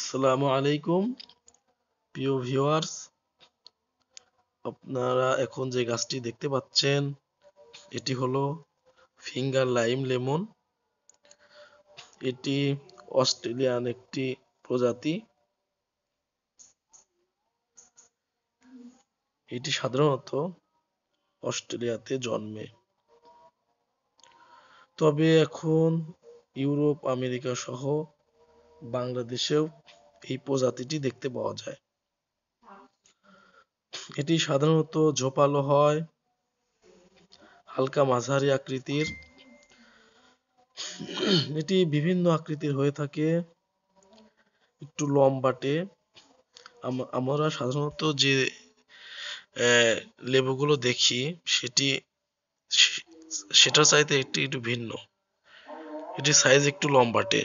আসসালামু আলাইকুম, প্রিয় ভিউয়ার্স আপনারা এখন যে গাছটি দেখতে পাচ্ছেন, এটি হলো ফিঙ্গার লাইম লেমন। এটি অস্ট্রেলিয়ান একটি প্রজাতি। এটি সাধারণত অস্ট্রেলিয়াতে জন্মে। তবে এখন ইউরোপ, আমেরিকা সহ বাংলাদেশেও এই প্রজাতিটি দেখতে পাওয়া যায়। এটি সাধারণত ঝোপালো হয়, হালকা মাঝারি আকৃতির। এটি বিভিন্ন আকৃতির হয়ে থাকে, একটু লম্বাটে আমরা সাধারণত যে লেবুগুলো দেখি, সেটি সেটা চাইতে একটি একটু ভিন্ন। এটি সাইজ একটু লম্বাটে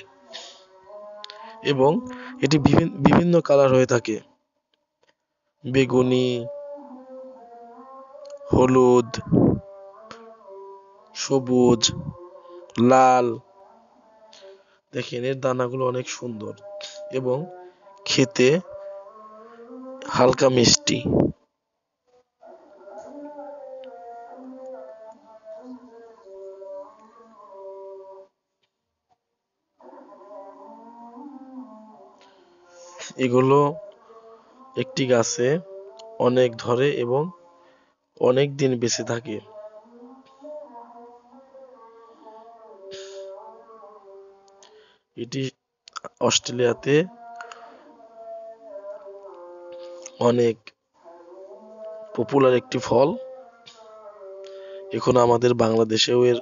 এবং এটি বিভিন্ন কালার হয়ে থাকে। বেগুনি, হলুদ, সবুজ, লাল। দেখেন, এর দানাগুলো অনেক সুন্দর এবং খেতে হালকা মিষ্টি। এগুলো একটি গাছে অনেক ধরে এবং অনেক দিন বেঁচে থাকে। এটি অস্ট্রেলিয়াতে অনেক পপুলার একটি ফল। এখন আমাদের বাংলাদেশেও এর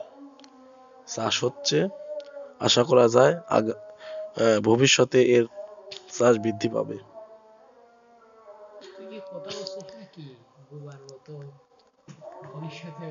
চাষ হচ্ছে। আশা করা যায় ভবিষ্যতে এর চাষ বৃদ্ধি পাবে। ভবিষ্যতে